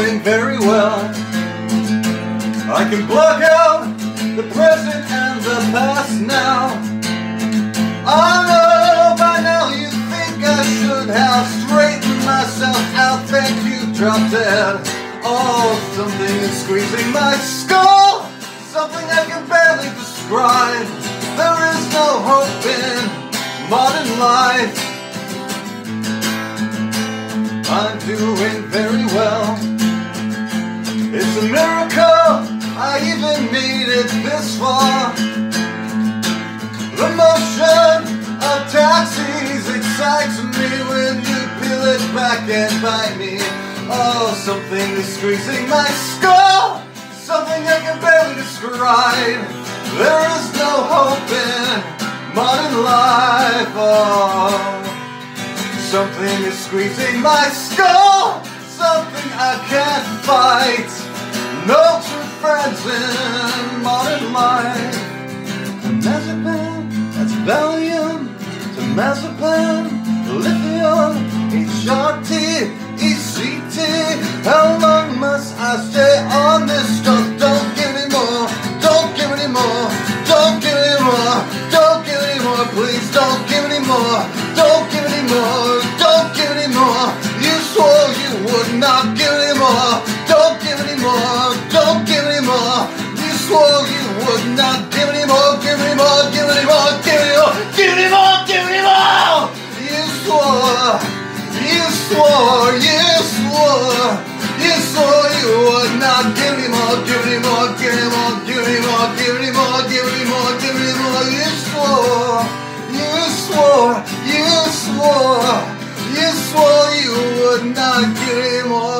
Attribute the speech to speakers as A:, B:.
A: doing very well. I can block out the present and the past now. I know by now you think I should have straightened myself out. Thank you, drop dead. Oh, something is squeezing my skull. Something I can barely describe. There is no hope in modern life. I'm doing very well. A miracle I even made it this far. The motion of taxis excites me when you peel it back and bite me. Oh, something is squeezing my skull. Something I can barely describe. There is no hope in modern life. Oh. Something is squeezing my skull. Something I can't fight. Friends in modern life. Diazepam, that's Valium. Diazepam, lithium, HRT, ECT. How long must I stay on this stuff? Don't give me more. Don't give me more. Don't give me more. Don't give me more. Please don't give me more. Don't give me more. Don't give me more. You swore you would not swore you would not give me more. Give me more. Give me more. Give me more. Give me more. Give me more. You swore. You swore. You swore. You swore you would not give me more. Give me more. Give me more. Give me more. Give me more. Give me more. Give me more. You swore. You swore. You swore. You swore you would not give me more.